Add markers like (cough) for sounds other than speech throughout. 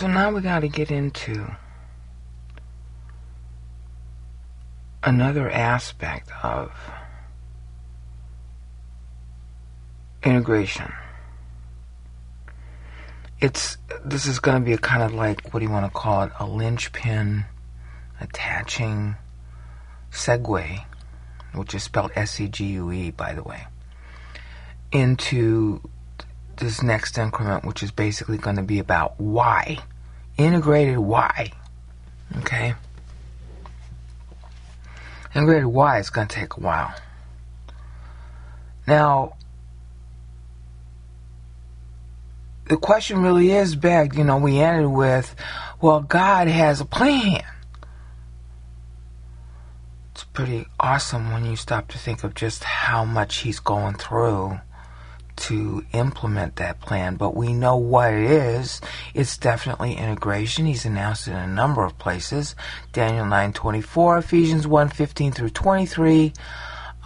So now we got to get into another aspect of integration. It's this is going to be a kind of like what do you want to call it? A linchpin attaching segue, which is spelled S E G U E, by the way, into this next increment, which is basically going to be about why, integrated why. Okay? Integrated why is going to take a while. Now, the question really is begged, you know, we ended with, well, God has a plan. It's pretty awesome when you stop to think of just how much He's going through to implement that plan, but we know what it is. It's definitely integration. He's announced it in a number of places. Daniel 9:24, Ephesians 1:15 through 23.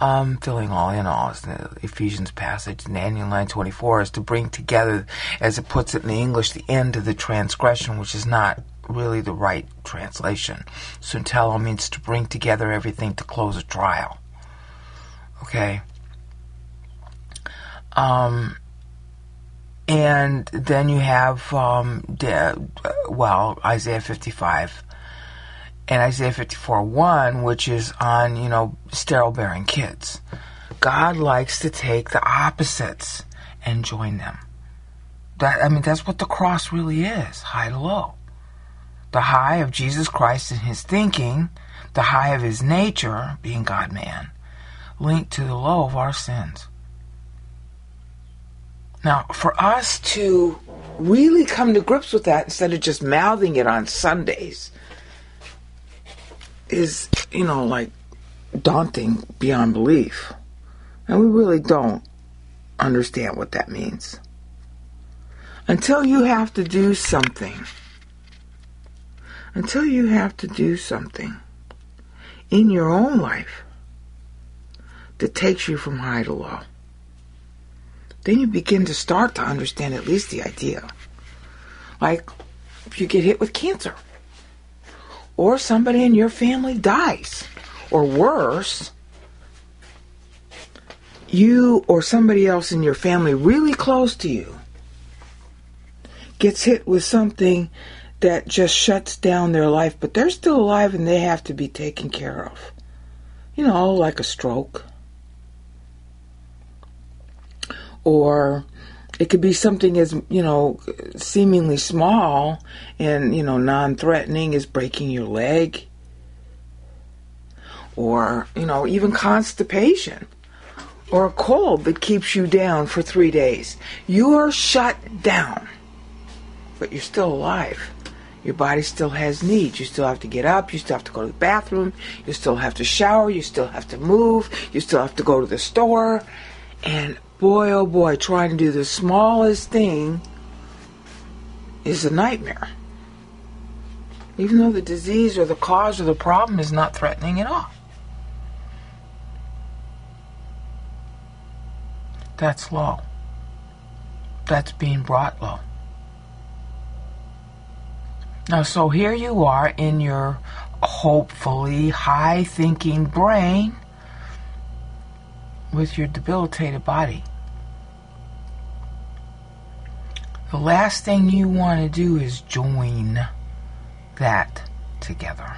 Um, filling all in all is the Ephesians passage. Daniel 9:24 is to bring together, as it puts it in the English, the end of the transgression, which is not really the right translation. Suntello means to bring together everything to close a trial. Okay. Um, and then you have, um, the, well, Isaiah 55 and Isaiah 54 1, which is on, you know, sterile bearing kids. God likes to take the opposites and join them. That I mean, that's what the cross really is high to low. The high of Jesus Christ and his thinking, the high of his nature, being God man, linked to the low of our sins. Now, for us to really come to grips with that instead of just mouthing it on Sundays is, you know, like daunting beyond belief. And we really don't understand what that means. Until you have to do something, until you have to do something in your own life that takes you from high to low, then you begin to start to understand at least the idea. Like if you get hit with cancer, or somebody in your family dies, or worse, you or somebody else in your family really close to you gets hit with something that just shuts down their life, but they're still alive and they have to be taken care of. You know, like a stroke. Or it could be something as, you know, seemingly small and, you know, non threatening as breaking your leg. Or, you know, even constipation or a cold that keeps you down for three days. You are shut down, but you're still alive. Your body still has needs. You still have to get up. You still have to go to the bathroom. You still have to shower. You still have to move. You still have to go to the store. And boy, oh boy, trying to do the smallest thing is a nightmare. Even though the disease or the cause or the problem is not threatening at all. That's low. That's being brought low. Now, so here you are in your hopefully high thinking brain with your debilitated body. The last thing you want to do is join that together.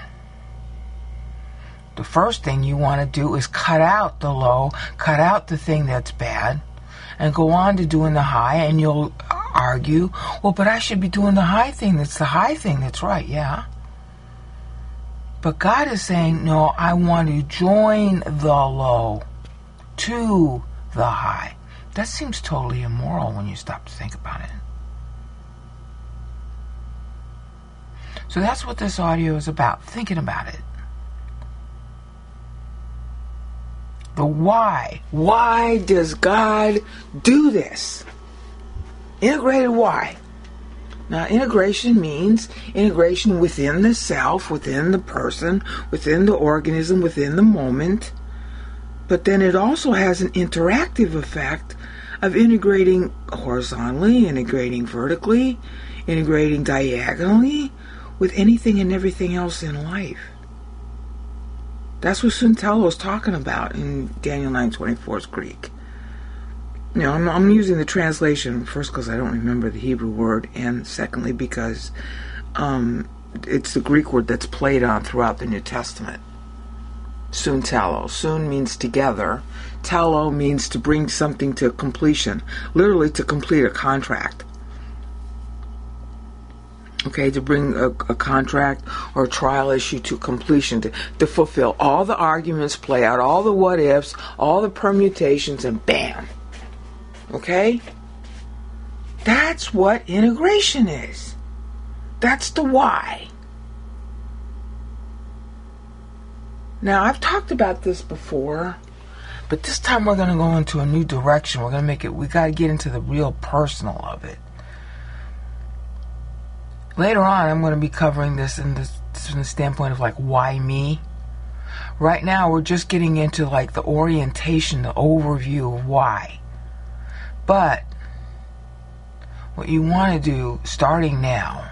The first thing you want to do is cut out the low, cut out the thing that's bad, and go on to doing the high, and you'll argue, well, but I should be doing the high thing. That's the high thing that's right, yeah. But God is saying, no, I want to join the low to the high. That seems totally immoral when you stop to think about it. So that's what this audio is about, thinking about it. The why. Why does God do this? Integrated why. Now, integration means integration within the self, within the person, within the organism, within the moment. But then it also has an interactive effect of integrating horizontally, integrating vertically, integrating diagonally with anything and everything else in life. That's what Suntello is talking about in Daniel 9:24's Greek. Know, I'm, I'm using the translation first because I don't remember the Hebrew word, and secondly because um, it's the Greek word that's played on throughout the New Testament. Suntello. Sun means together. Tello means to bring something to completion, literally to complete a contract okay, to bring a, a, contract or a trial issue to completion, to, to fulfill all the arguments, play out all the what ifs, all the permutations, and bam. Okay? That's what integration is. That's the why. Now, I've talked about this before, but this time we're going to go into a new direction. We're going to make it, we got to get into the real personal of it. Later on, I'm going to be covering this in this from the standpoint of like why me. Right now, we're just getting into like the orientation, the overview of why. But what you want to do starting now,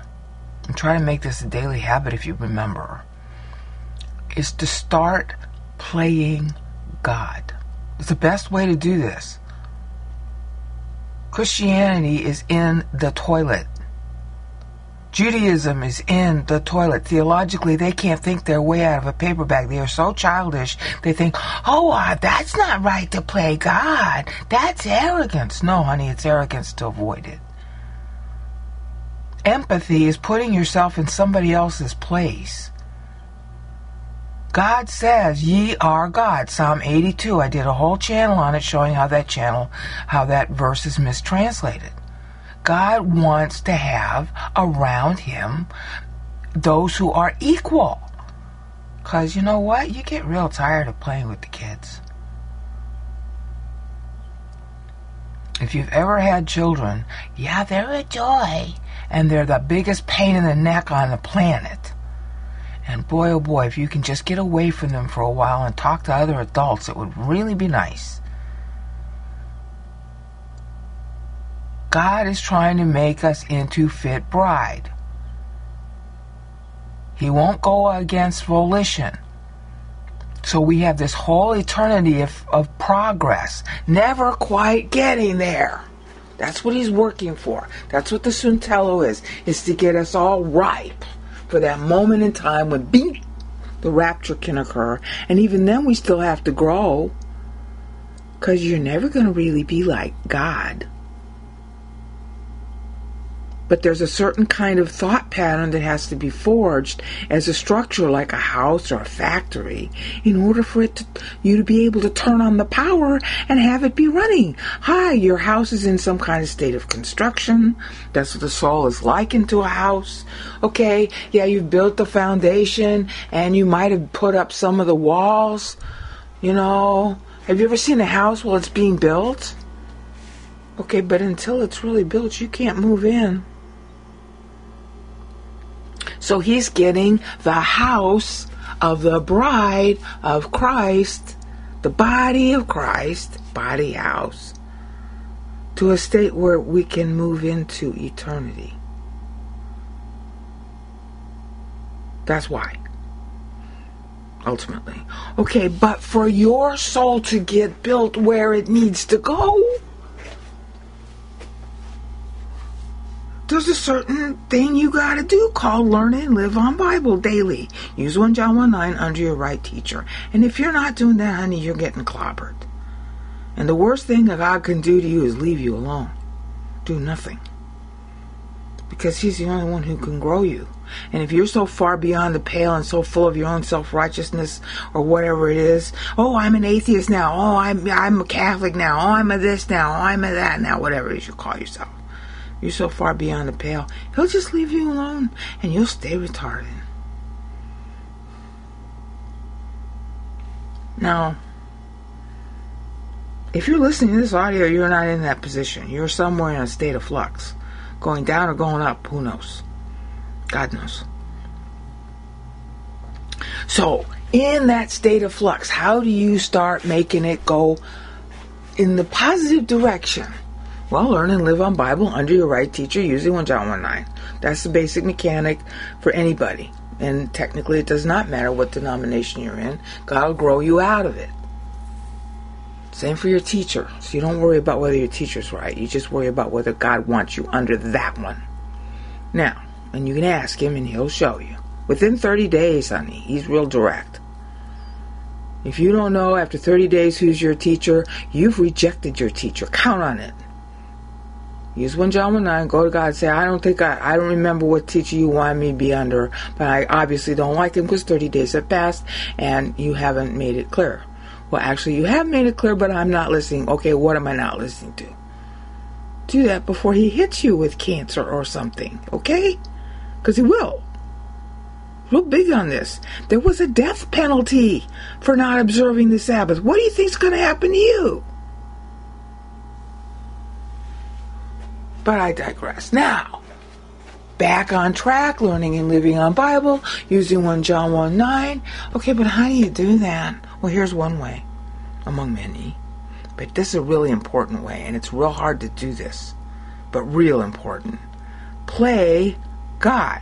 and try to make this a daily habit if you remember, is to start playing God. It's the best way to do this. Christianity is in the toilet. Judaism is in the toilet. Theologically, they can't think their way out of a paper bag. They are so childish. They think, oh, uh, that's not right to play God. That's arrogance. No, honey, it's arrogance to avoid it. Empathy is putting yourself in somebody else's place. God says, ye are God. Psalm 82. I did a whole channel on it showing how that channel, how that verse is mistranslated. God wants to have around him those who are equal. Because you know what? You get real tired of playing with the kids. If you've ever had children, yeah, they're a joy. And they're the biggest pain in the neck on the planet. And boy, oh boy, if you can just get away from them for a while and talk to other adults, it would really be nice. God is trying to make us into fit bride. He won't go against volition. So we have this whole eternity of, of progress, never quite getting there. That's what he's working for. That's what the Suntello is, is to get us all ripe for that moment in time when bing, the rapture can occur. And even then we still have to grow. Because you're never going to really be like God but there's a certain kind of thought pattern that has to be forged as a structure like a house or a factory in order for it to, you to be able to turn on the power and have it be running. Hi your house is in some kind of state of construction. That's what the soul is likened to a house. Okay yeah you've built the foundation and you might have put up some of the walls you know. Have you ever seen a house while it's being built? Okay but until it's really built you can't move in so he's getting the house of the bride of Christ, the body of Christ, body house, to a state where we can move into eternity. That's why. Ultimately. Okay, but for your soul to get built where it needs to go, there's a certain thing you got to do called learn and live on Bible daily. Use 1 John 1 9 under your right teacher. And if you're not doing that, honey, you're getting clobbered. And the worst thing that God can do to you is leave you alone. Do nothing. Because He's the only one who can grow you. And if you're so far beyond the pale and so full of your own self righteousness or whatever it is, oh, I'm an atheist now. Oh, I'm I'm a Catholic now. Oh, I'm a this now. Oh, I'm a that now. Whatever it is you call yourself you're so far beyond the pale, he'll just leave you alone and you'll stay retarded. Now, if you're listening to this audio, you're not in that position. You're somewhere in a state of flux. Going down or going up, who knows? God knows. So, in that state of flux, how do you start making it go in the positive direction? Well, learn and live on Bible under your right teacher using 1 John 1 9. That's the basic mechanic for anybody. And technically, it does not matter what denomination you're in, God will grow you out of it. Same for your teacher. So you don't worry about whether your teacher's right. You just worry about whether God wants you under that one. Now, and you can ask him and he'll show you. Within 30 days, honey, he's real direct. If you don't know after 30 days who's your teacher, you've rejected your teacher. Count on it. Use 1 John 1 9, go to God and say, I don't think I, I don't remember what teacher you want me to be under, but I obviously don't like him because 30 days have passed and you haven't made it clear. Well, actually, you have made it clear, but I'm not listening. Okay, what am I not listening to? Do that before he hits you with cancer or something, okay? Because he will. Real big on this. There was a death penalty for not observing the Sabbath. What do you think's going to happen to you? But I digress. Now, back on track, learning and living on Bible, using 1 John 1 9. Okay, but how do you do that? Well, here's one way, among many. But this is a really important way, and it's real hard to do this, but real important. Play God.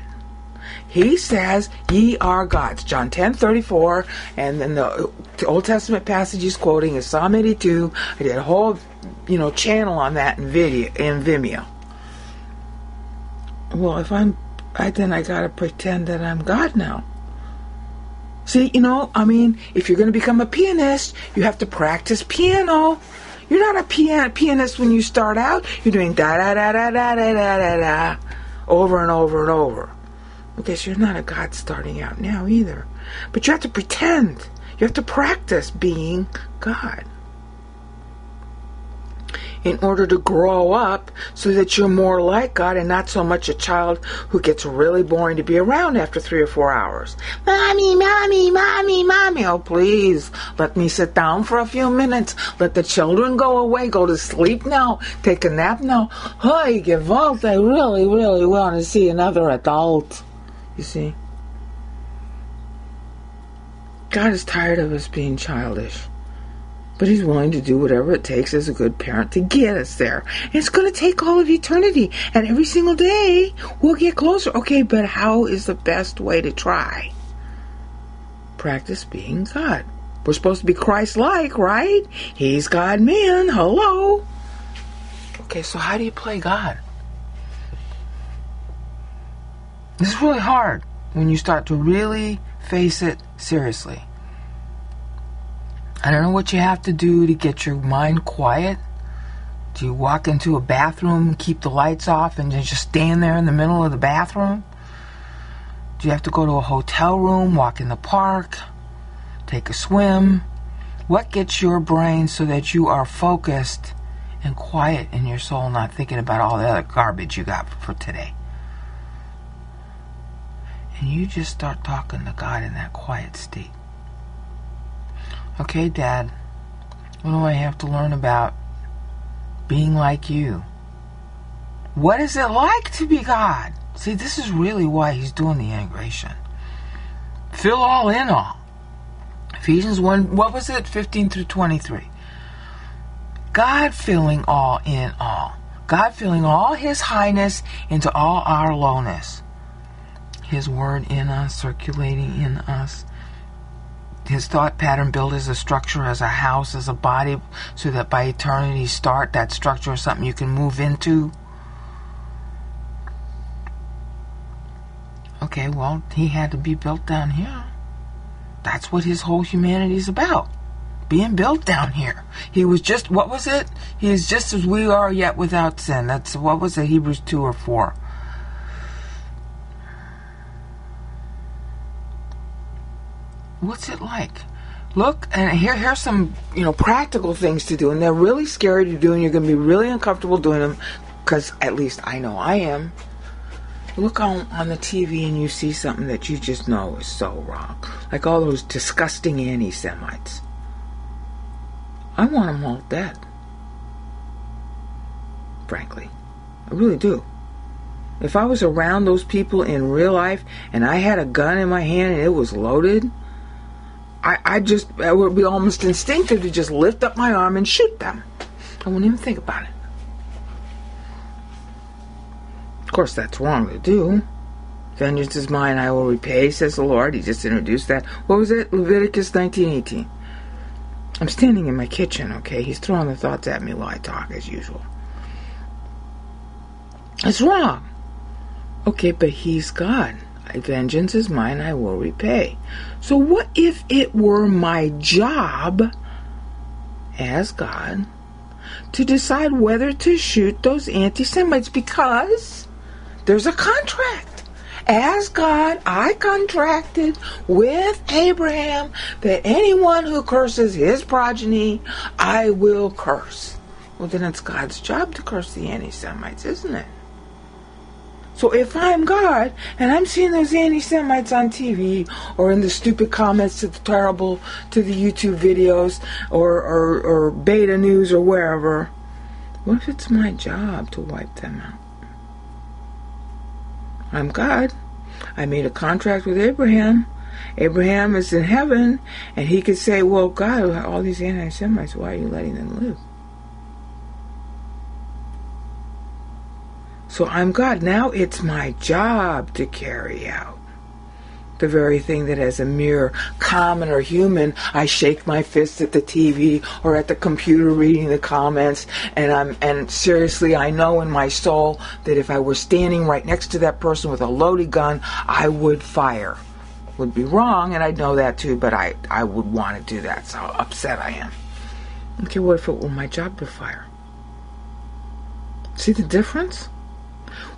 He says, Ye are gods. John 10 34, and then the Old Testament passage he's quoting is Psalm 82. I did a whole you know channel on that in video in Vimeo well, if I'm, I, then I gotta pretend that I'm God now. See, you know, I mean, if you're gonna become a pianist, you have to practice piano. You're not a pian- pianist when you start out. You're doing da da da da da da da da da over and over and over. So you're not a God starting out now either. But you have to pretend. You have to practice being God in order to grow up so that you're more like God and not so much a child who gets really boring to be around after three or four hours. Mommy, mommy, mommy, mommy. Oh, please, let me sit down for a few minutes. Let the children go away. Go to sleep now. Take a nap now. Hey, give. I really, really want to see another adult. You see? God is tired of us being childish but he's willing to do whatever it takes as a good parent to get us there. And it's going to take all of eternity, and every single day we'll get closer. Okay, but how is the best way to try? Practice being God. We're supposed to be Christ like, right? He's God man. Hello. Okay, so how do you play God? This is really hard when you start to really face it seriously. I don't know what you have to do to get your mind quiet. Do you walk into a bathroom, keep the lights off, and just stand there in the middle of the bathroom? Do you have to go to a hotel room, walk in the park, take a swim? What gets your brain so that you are focused and quiet in your soul, not thinking about all the other garbage you got for today? And you just start talking to God in that quiet state. Okay, Dad, what do I have to learn about being like you? What is it like to be God? See, this is really why he's doing the integration. Fill all in all. Ephesians 1, what was it? 15 through 23. God filling all in all. God filling all his highness into all our lowness. His word in us, circulating in us his thought pattern built as a structure, as a house, as a body, so that by eternity start that structure is something you can move into. Okay, well, he had to be built down here. That's what his whole humanity is about. Being built down here. He was just, what was it? He is just as we are, yet without sin. That's, what was it, Hebrews 2 or 4? What's it like? Look, and here here's some you know practical things to do, and they're really scary to do, and you're going to be really uncomfortable doing them, because at least I know I am. Look on on the TV and you see something that you just know is so wrong, like all those disgusting anti-Semites. I want them all dead. Frankly, I really do. If I was around those people in real life and I had a gun in my hand and it was loaded I, I just, it would be almost instinctive to just lift up my arm and shoot them. I wouldn't even think about it. Of course, that's wrong to do. Vengeance is mine, I will repay, says the Lord. He just introduced that. What was it? Leviticus 19:18. I'm standing in my kitchen, okay? He's throwing the thoughts at me while I talk, as usual. It's wrong. Okay, but he's God. Vengeance is mine, I will repay. So, what if it were my job as God to decide whether to shoot those anti Semites? Because there's a contract. As God, I contracted with Abraham that anyone who curses his progeny, I will curse. Well, then it's God's job to curse the anti Semites, isn't it? So if I'm God and I'm seeing those anti-Semites on TV or in the stupid comments to the terrible to the YouTube videos or, or, or beta news or wherever, what if it's my job to wipe them out? I'm God. I made a contract with Abraham. Abraham is in heaven, and he could say, Well, God, all these anti Semites, why are you letting them live? So I'm God. Now it's my job to carry out the very thing that as a mere common or human, I shake my fist at the TV or at the computer reading the comments and I'm and seriously I know in my soul that if I were standing right next to that person with a loaded gun, I would fire. Would be wrong and I'd know that too, but I, I would want to do that, so upset I am. Okay, what if it were my job to fire? See the difference?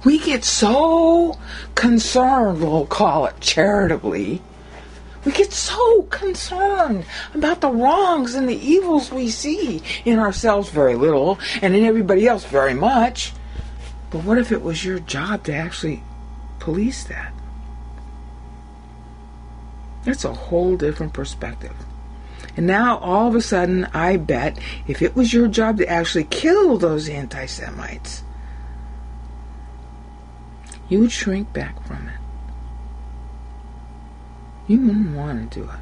We get so concerned, we'll call it charitably. We get so concerned about the wrongs and the evils we see in ourselves very little and in everybody else very much. But what if it was your job to actually police that? That's a whole different perspective. And now all of a sudden, I bet if it was your job to actually kill those anti Semites, you would shrink back from it. You wouldn't want to do it.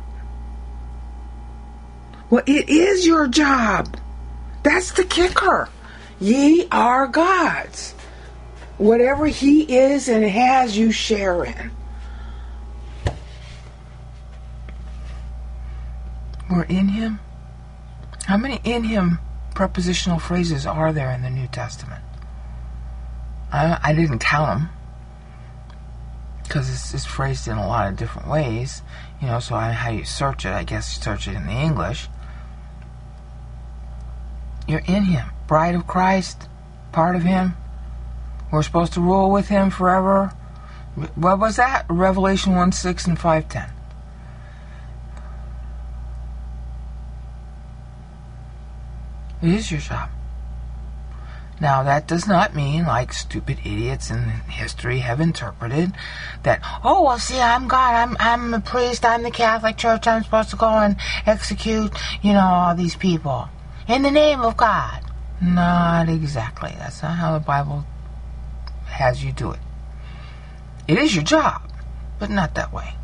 Well, it is your job. That's the kicker. Ye are gods. Whatever He is and has, you share in. We're in Him. How many in Him prepositional phrases are there in the New Testament? I, I didn't count them because it's, it's, phrased in a lot of different ways. You know, so I, how you search it, I guess you search it in the English. You're in Him, bride of Christ, part of Him. We're supposed to rule with Him forever. What was that? Revelation 1 6 and 510. It is your job. Now, that does not mean, like stupid idiots in history have interpreted, that, oh, well, see, I'm God, I'm, I'm a priest, I'm the Catholic Church, I'm supposed to go and execute, you know, all these people. In the name of God. Not exactly. That's not how the Bible has you do it. It is your job, but not that way.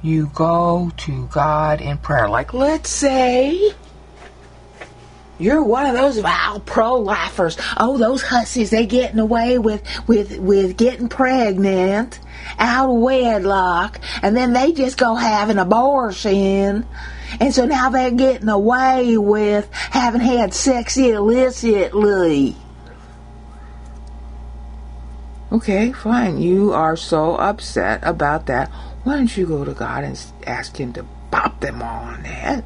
You go to God in prayer. Like, let's say you're one of those vile pro-lifers. Oh, those hussies, they getting away with, with, with getting pregnant out of wedlock, and then they just go have an abortion. And so now they're getting away with having had sex illicitly. Okay, fine. You are so upset about that. Why don't you go to God and ask Him to pop them all on the head?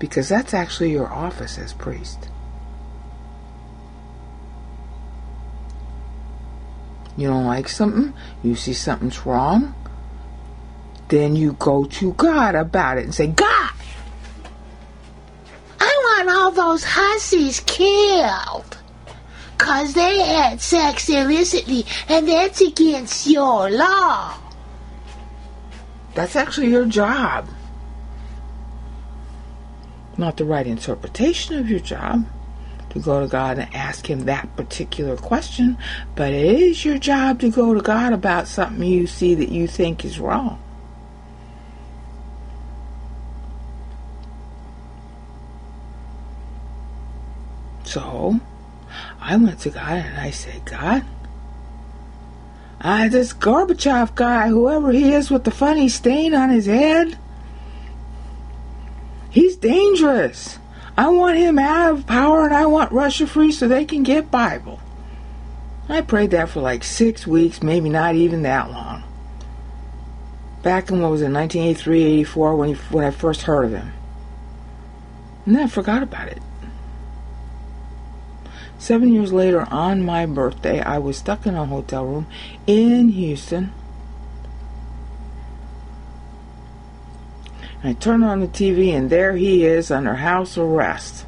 Because that's actually your office as priest. You don't like something, you see something's wrong, then you go to God about it and say, God, I want all those hussies killed. Because they had sex illicitly, and that's against your law. That's actually your job not the right interpretation of your job to go to God and ask Him that particular question, but it is your job to go to God about something you see that you think is wrong. So, I went to God and I said, God, I this Gorbachev guy, whoever he is with the funny stain on his head, he's dangerous. I want him out of power and I want Russia free so they can get Bible. I prayed that for like six weeks, maybe not even that long. Back in what was it, 1983, 84, when, he, when I first heard of him. And then I forgot about it. Seven years later, on my birthday, I was stuck in a hotel room in Houston. I turn on the TV, and there he is under house arrest.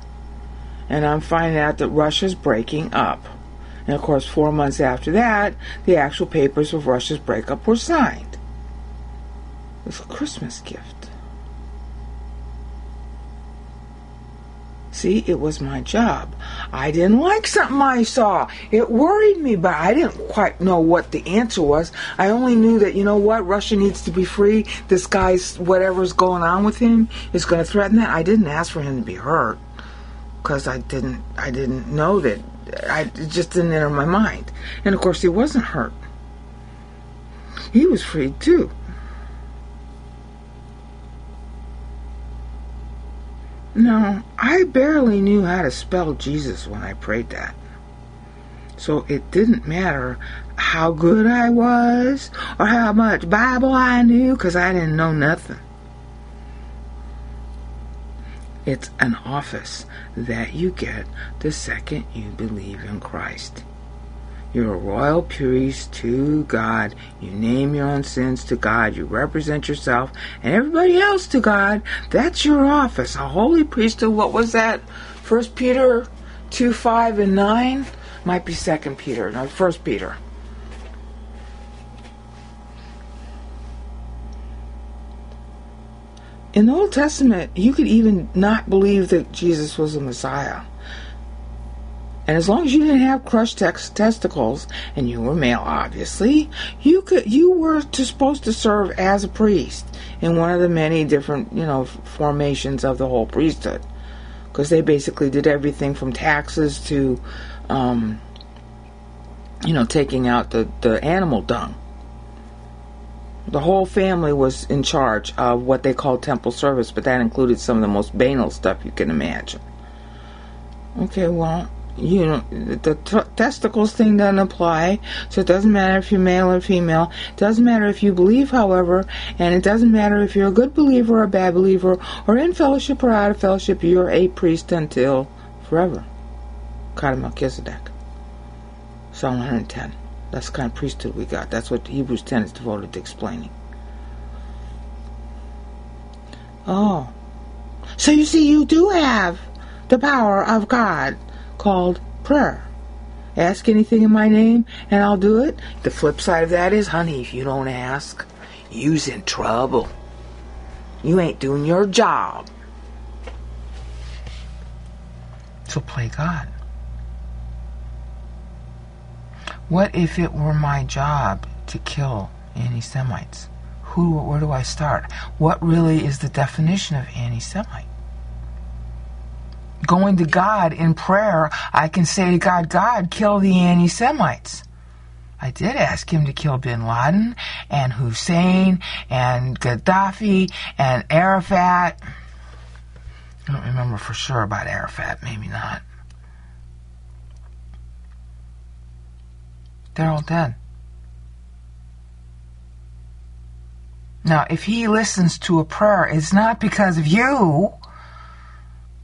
And I'm finding out that Russia's breaking up. And of course, four months after that, the actual papers of Russia's breakup were signed. It was a Christmas gift. See, it was my job. I didn't like something I saw. It worried me, but I didn't quite know what the answer was. I only knew that, you know what, Russia needs to be free. This guy's, whatever's going on with him, is going to threaten that. I didn't ask for him to be hurt because I didn't, I didn't know that. I, it just didn't enter my mind. And of course, he wasn't hurt. He was freed too. No, I barely knew how to spell Jesus when I prayed that. So it didn't matter how good I was or how much Bible I knew because I didn't know nothing. It's an office that you get the second you believe in Christ. You're a royal priest to God. You name your own sins to God. You represent yourself and everybody else to God. That's your office. A holy priesthood. What was that? First Peter 2 5 and 9? Might be Second Peter. No, First Peter. In the Old Testament, you could even not believe that Jesus was the Messiah. And as long as you didn't have crushed testicles, and you were male, obviously, you could you were to, supposed to serve as a priest in one of the many different you know formations of the whole priesthood, because they basically did everything from taxes to, um, you know, taking out the the animal dung. The whole family was in charge of what they called temple service, but that included some of the most banal stuff you can imagine. Okay, well, you know, the t- testicles thing doesn't apply. So it doesn't matter if you're male or female. It doesn't matter if you believe, however, and it doesn't matter if you're a good believer or a bad believer, or in fellowship or out of fellowship. You're a priest until forever. Kind of Melchizedek. Psalm 110. That's the kind of priesthood we got. That's what Hebrews 10 is devoted to explaining. Oh. So you see, you do have the power of God called prayer. Ask anything in my name and I'll do it. The flip side of that is, honey, if you don't ask, you's in trouble. You ain't doing your job. So play God. What if it were my job to kill anti Semites? Who, where do I start? What really is the definition of anti Semite? Going to God in prayer, I can say to God, God, kill the anti Semites. I did ask him to kill bin Laden and Hussein and Gaddafi and Arafat. I don't remember for sure about Arafat, maybe not. They're all dead. Now, if he listens to a prayer, it's not because of you.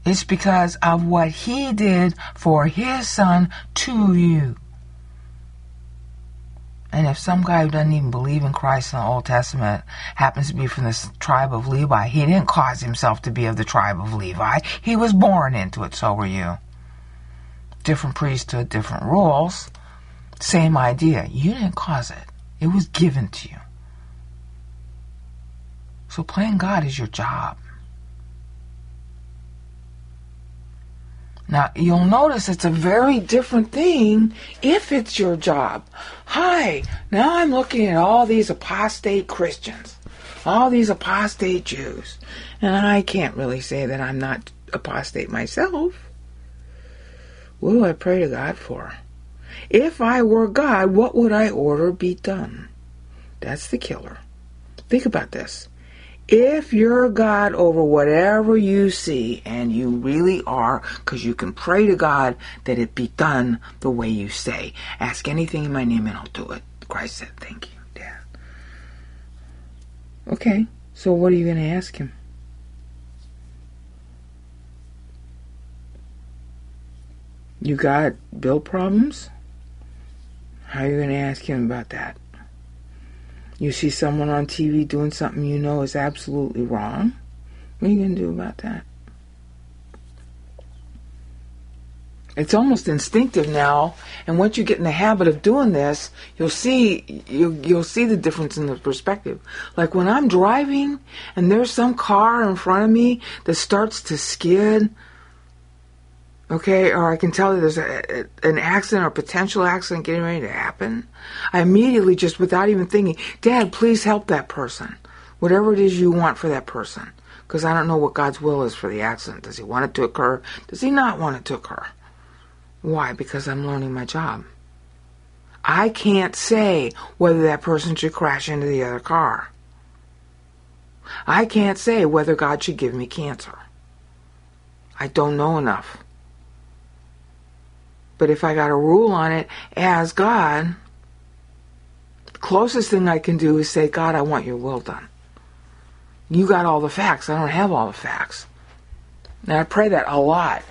It's because of what he did for his son to you. And if some guy who doesn't even believe in Christ in the Old Testament happens to be from the tribe of Levi, he didn't cause himself to be of the tribe of Levi. He was born into it, so were you. Different priesthood, different rules. Same idea. You didn't cause it, it was given to you. So playing God is your job. Now, you'll notice it's a very different thing if it's your job. Hi, now I'm looking at all these apostate Christians, all these apostate Jews, and I can't really say that I'm not apostate myself. What do I pray to God for? If I were God, what would I order be done? That's the killer. Think about this. If you're God over whatever you see, and you really are, because you can pray to God that it be done the way you say. Ask anything in my name and I'll do it. Christ said, Thank you, Dad. Okay, so what are you going to ask him? You got bill problems? How are you going to ask him about that? You see someone on TV doing something you know is absolutely wrong? What are you going to do about that? It's almost instinctive now, and once you get in the habit of doing this, you'll see you you'll see the difference in the perspective. Like when I'm driving and there's some car in front of me that starts to skid, okay, or I can tell that there's a, an accident or potential accident getting ready to happen, I immediately just, without even thinking, Dad, please help that person. Whatever it is you want for that person. Because I don't know what God's will is for the accident. Does He want it to occur? Does He not want it to occur? Why? Because I'm learning my job. I can't say whether that person should crash into the other car. I can't say whether God should give me cancer. I don't know enough. But if I got a rule on it as God, the closest thing I can do is say, God, I want your will done. You got all the facts. I don't have all the facts. And I pray that a lot.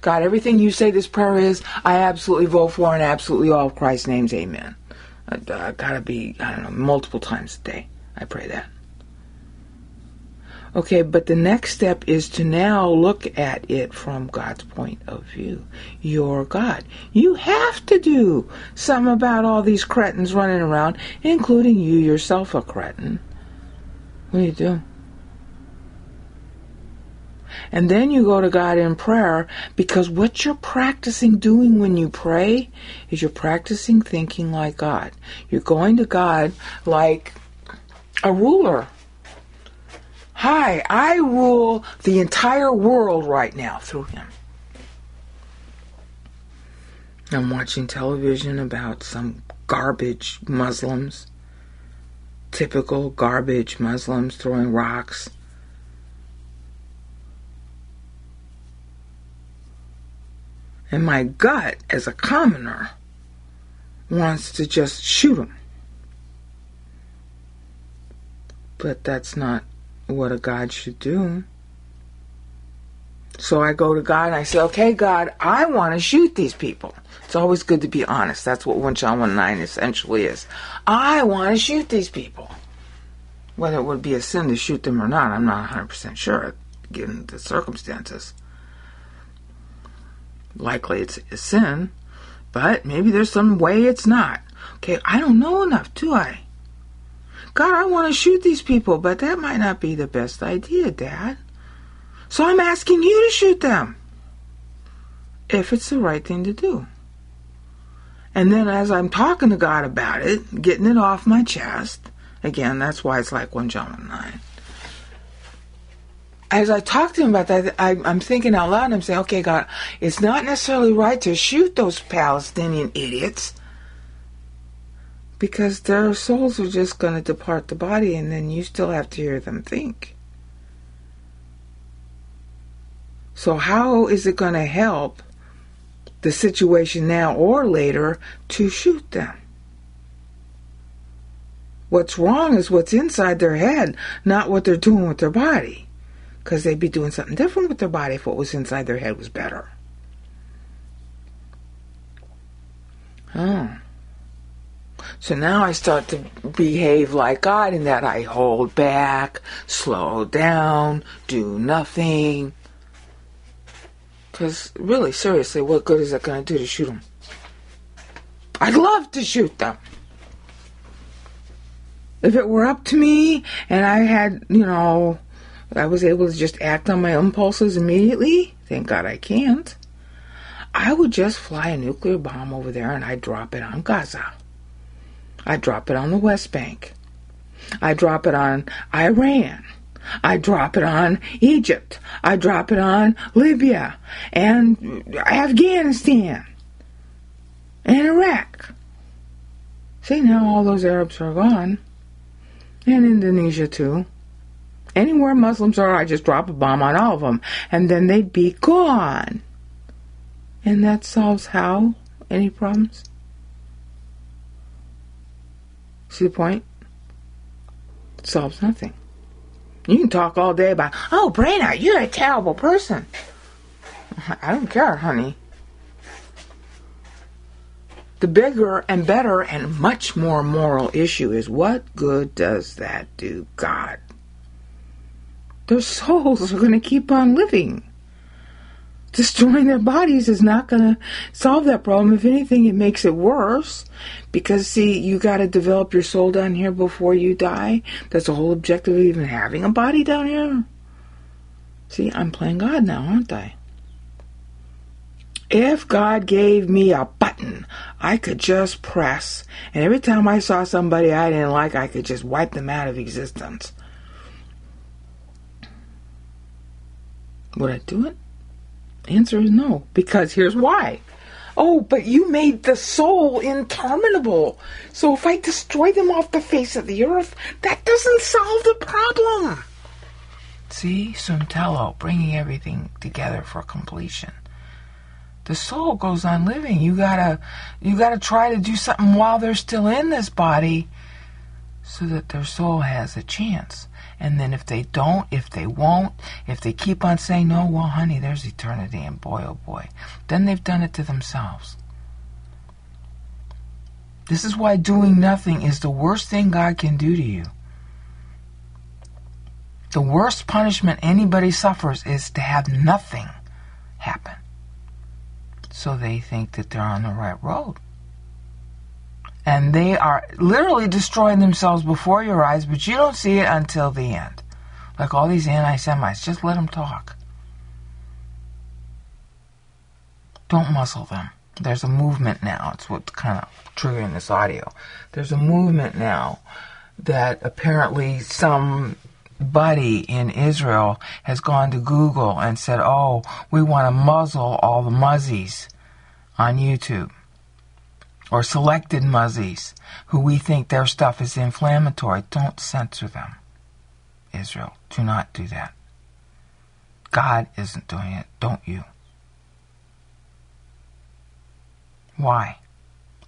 God, everything you say this prayer is, I absolutely vote for in absolutely all of Christ's names. Amen. I, I gotta be, I don't know, multiple times a day. I pray that. Okay, but the next step is to now look at it from God's point of view. You're God. You have to do something about all these cretins running around, including you yourself, a cretin. What do you do? And then you go to God in prayer because what you're practicing doing when you pray is you're practicing thinking like God. You're going to God like a ruler Hi, I rule the entire world right now through him. I'm watching television about some garbage Muslims, typical garbage Muslims throwing rocks. And my gut, as a commoner, wants to just shoot them. But that's not what a God should do. So I go to God and I say, okay, God, I want to shoot these people. It's always good to be honest. That's what 1 John 1 9 essentially is. I want to shoot these people. Whether it would be a sin to shoot them or not, I'm not 100% sure, given the circumstances. Likely it's a sin, but maybe there's some way it's not. Okay, I don't know enough, do I? God, I want to shoot these people, but that might not be the best idea, Dad. So I'm asking you to shoot them. If it's the right thing to do. And then as I'm talking to God about it, getting it off my chest, again, that's why it's like 1 John 9. As I talk to him about that, I, I'm thinking out loud and I'm saying, okay, God, it's not necessarily right to shoot those Palestinian idiots because their souls are just going to depart the body and then you still have to hear them think. So, how is it going to help the situation now or later to shoot them? What's wrong is what's inside their head, not what they're doing with their body. Because they'd be doing something different with their body if what was inside their head was better. Oh. So now I start to behave like God in that I hold back, slow down, do nothing. Because really, seriously, what good is that going to do to shoot them? I'd love to shoot them. If it were up to me and I had, you know, I was able to just act on my impulses immediately, thank God I can't, I would just fly a nuclear bomb over there and I'd drop it on Gaza. I drop it on the West Bank. I drop it on Iran. I drop it on Egypt. I drop it on Libya and Afghanistan and Iraq. See, now all those Arabs are gone. And Indonesia, too. Anywhere Muslims are, I just drop a bomb on all of them. And then they'd be gone. And that solves how? Any problems? See the point? It solves nothing. You can talk all day about, oh, Brayna, you're a terrible person. (laughs) I don't care, honey. The bigger and better and much more moral issue is what good does that do God? Their souls are going to keep on living. Destroying their bodies is not going to solve that problem. If anything, it makes it worse. Because, see, you got to develop your soul down here before you die. That's the whole objective of even having a body down here. See, I'm playing God now, aren't I? If God gave me a button I could just press, and every time I saw somebody I didn't like, I could just wipe them out of existence. Would I do it? Answer is no, because here's why. Oh, but you made the soul interminable. So if I destroy them off the face of the earth, that doesn't solve the problem. See, Suntello, bringing everything together for completion the soul goes on living. You gotta you gotta try to do something while they're still in this body so that their soul has a chance. And then if they don't, if they won't, if they keep on saying no, well honey, there's eternity and boy oh boy. Then they've done it to themselves. This is why doing nothing is the worst thing God can do to you. The worst punishment anybody suffers is to have nothing happen so they think that they're on the right road. And they are literally destroying themselves before your eyes, but you don't see it until the end. Like all these anti Semites, just let them talk. Don't muzzle them. There's a movement now. It's what's kind of triggering this audio. There's a movement now that apparently some buddy in Israel has gone to Google and said, oh, we want to muzzle all the muzzies on YouTube or selected muzzies who we think their stuff is inflammatory. Don't censor them. Israel, do not do that. God isn't doing it. Don't you? Why?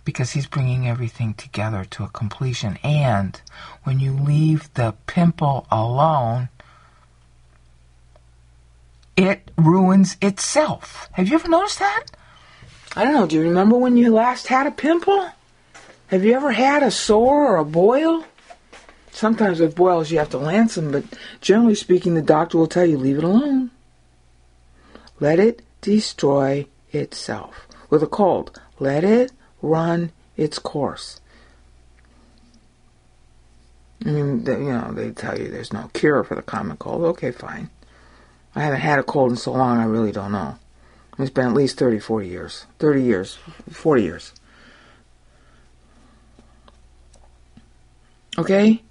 because he's bringing everything together to a completion. And when you leave the pimple alone, it ruins itself. Have you ever noticed that? I don't know. Do you remember when you last had a pimple? Have you ever had a sore or a boil? Sometimes with boils you have to lance them, but generally speaking, the doctor will tell you leave it alone. Let it destroy itself. With a cold, let it run its course. I mean, they, you know, they tell you there's no cure for the common cold. Okay, fine. I haven't had a cold in so long, I really don't know. It's been at least 30, 40 years. 30 years, 40 years. Okay?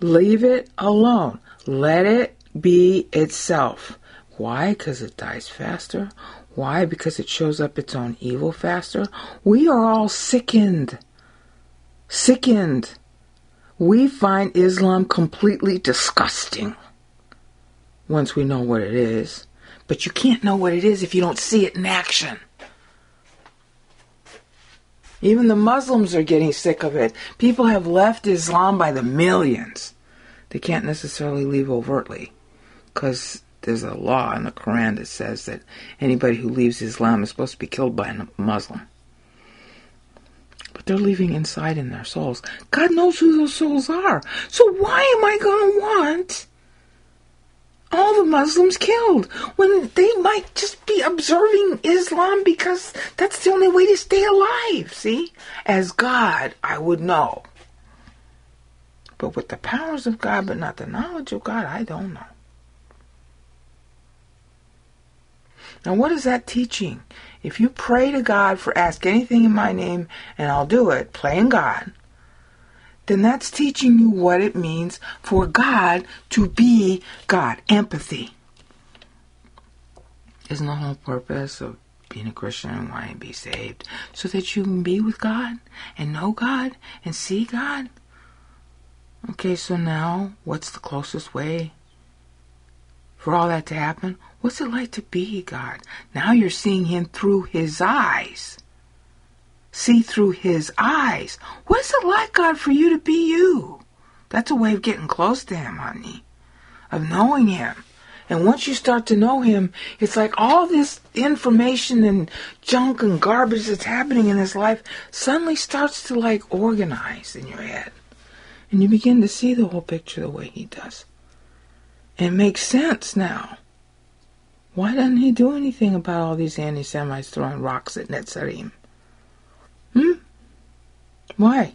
Leave it alone. Let it be itself. Why? Because it dies faster. Why? Because it shows up its own evil faster? We are all sickened. Sickened. We find Islam completely disgusting once we know what it is. But you can't know what it is if you don't see it in action. Even the Muslims are getting sick of it. People have left Islam by the millions. They can't necessarily leave overtly because there's a law in the Quran that says that anybody who leaves Islam is supposed to be killed by a Muslim. But they're leaving inside in their souls. God knows who those souls are. So why am I going to want all the Muslims killed when they might just be observing Islam because that's the only way to stay alive? See? As God, I would know. But with the powers of God, but not the knowledge of God, I don't know. Now, what is that teaching? If you pray to God for ask anything in my name and I'll do it, playing God, then that's teaching you what it means for God to be God. Empathy. Isn't the whole purpose of being a Christian and wanting to be saved so that you can be with God and know God and see God? Okay, so now what's the closest way for all that to happen? What's it like to be God? Now you're seeing Him through His eyes. See through His eyes. What's it like, God, for you to be you? That's a way of getting close to Him, honey, of knowing Him. And once you start to know him, it's like all this information and junk and garbage that's happening in his life suddenly starts to like organize in your head. And you begin to see the whole picture the way he does. And it makes sense now. Why doesn't he do anything about all these anti Semites throwing rocks at Netzarim? Hmm? Why?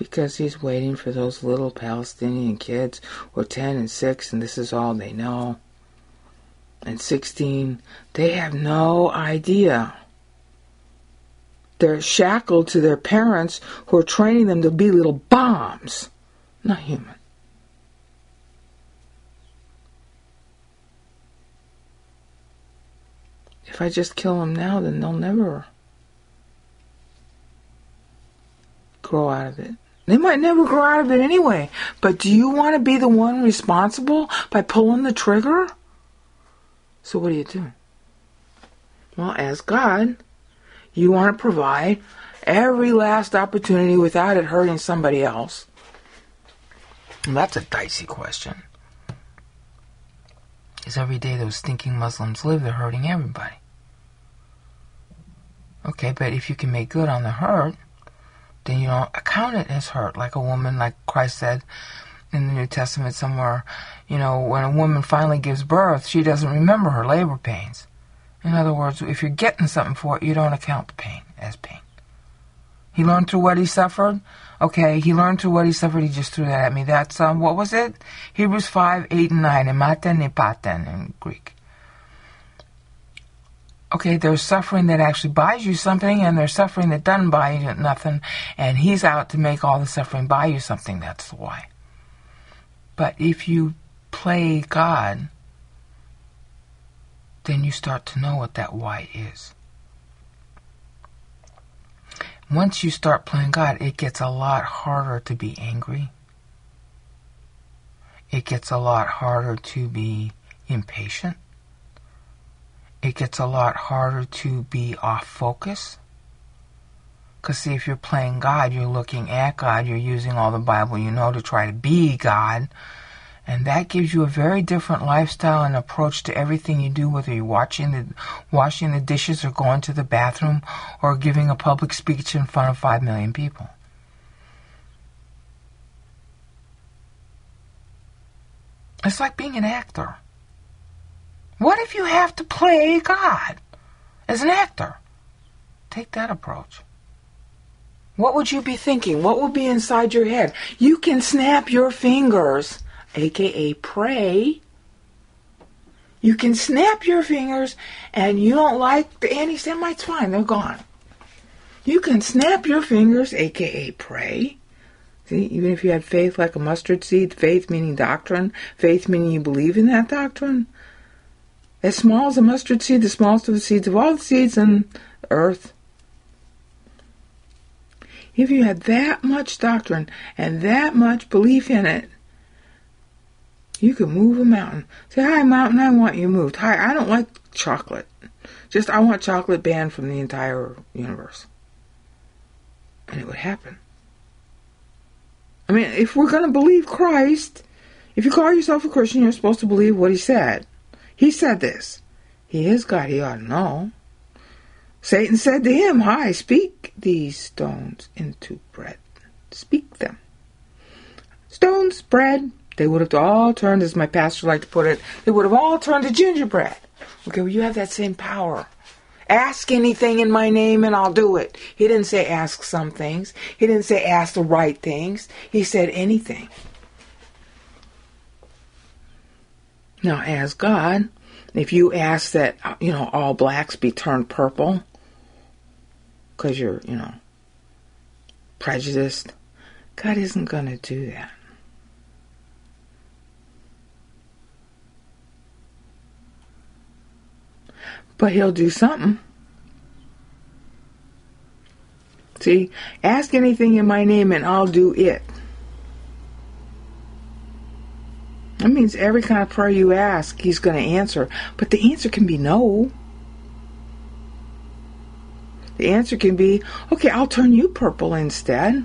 because he's waiting for those little Palestinian kids who are 10 and 6 and this is all they know. And 16, they have no idea. They're shackled to their parents who are training them to be little bombs, not human. If I just kill them now, then they'll never grow out of it. They might never grow out of it anyway. But do you want to be the one responsible by pulling the trigger? So what do you do? Well, as God, you want to provide every last opportunity without it hurting somebody else. And that's a dicey question. Because every day those stinking Muslims live, they're hurting everybody. Okay, but if you can make good on the hurt, then you don't account it as hurt. Like a woman, like Christ said in the New Testament somewhere, you know, when a woman finally gives birth, she doesn't remember her labor pains. In other words, if you're getting something for it, you don't account the pain as pain. He learned through what he suffered. Okay, he learned through what he suffered. He just threw that at me. That's um, what was it? Hebrews five, eight, and nine. Ematen nepaten in Greek okay, there's suffering that actually buys you something, and there's suffering that doesn't buy you nothing, and he's out to make all the suffering buy you something. That's the why. But if you play God, then you start to know what that why is. Once you start playing God, it gets a lot harder to be angry. It gets a lot harder to be impatient it gets a lot harder to be off focus. Because, see, if you're playing God, you're looking at God, you're using all the Bible you know to try to be God. And that gives you a very different lifestyle and approach to everything you do, whether you're watching the, washing the dishes or going to the bathroom or giving a public speech in front of five million people. It's like being an actor. What if you have to play God as an actor? Take that approach. What would you be thinking? What would be inside your head? You can snap your fingers, aka pray. You can snap your fingers and you don't like the anti Semites, fine, they're gone. You can snap your fingers, aka pray. See, even if you had faith like a mustard seed, faith meaning doctrine, faith meaning you believe in that doctrine, as small as a mustard seed, the smallest of the seeds of all the seeds on earth. If you had that much doctrine and that much belief in it, you can move a mountain. Say, hi, mountain, I want you moved. Hi, I don't like chocolate. Just, I want chocolate banned from the entire universe. And it would happen. I mean, if we're going to believe Christ, if you call yourself a Christian, you're supposed to believe what he said. He said this. He is God, he ought to know. Satan said to him, Hi, speak these stones into bread. Speak them. Stones, bread, they would have all turned, as my pastor liked to put it, they would have all turned to gingerbread. Okay, well, you have that same power. Ask anything in my name and I'll do it. He didn't say ask some things. He didn't say ask the right things. He said anything. Now, as God, if you ask that, uh, you know, all blacks be turned purple, because you're, you know, prejudiced. God isn't going to do that. But he'll do something. See, ask anything in my name and I'll do it. That means every kind of prayer you ask, he's going to answer. But the answer can be no. The answer can be, okay, I'll turn you purple instead.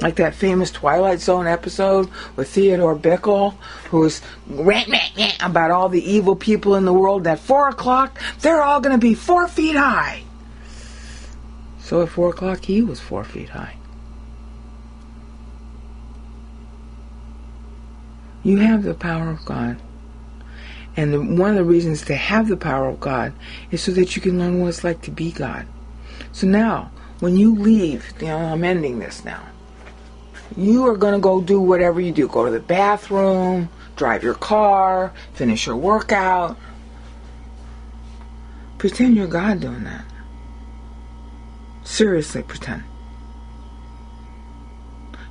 Like that famous Twilight Zone episode with Theodore Bikel, who was rant, rant, rant about all the evil people in the world. At four o'clock, they're all going to be four feet high. So at four o'clock, he was four feet high. You have the power of God. And the, one of the reasons to have the power of God is so that you can learn what it's like to be God. So now, when you leave, you know, I'm ending this now. You are going to go do whatever you do. Go to the bathroom, drive your car, finish your workout. Pretend you're God doing that. Seriously, pretend.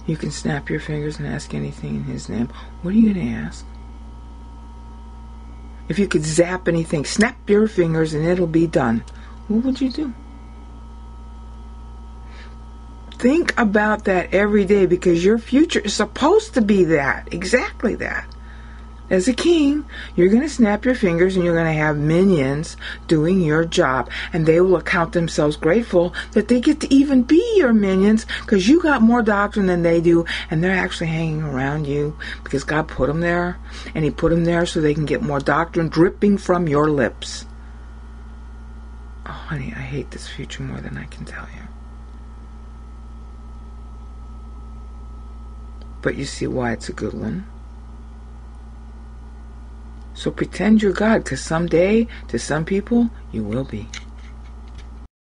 You can snap your fingers and ask anything in His name. What are you going to ask? If you could zap anything, snap your fingers and it'll be done. What would you do? Think about that every day because your future is supposed to be that. Exactly that. As a king, you're going to snap your fingers and you're going to have minions doing your job. And they will account themselves grateful that they get to even be your minions because you got more doctrine than they do. And they're actually hanging around you because God put them there. And He put them there so they can get more doctrine dripping from your lips. Oh, honey, I hate this future more than I can tell you. But you see why it's a good one? So pretend you're God, because someday, to some people, you will be.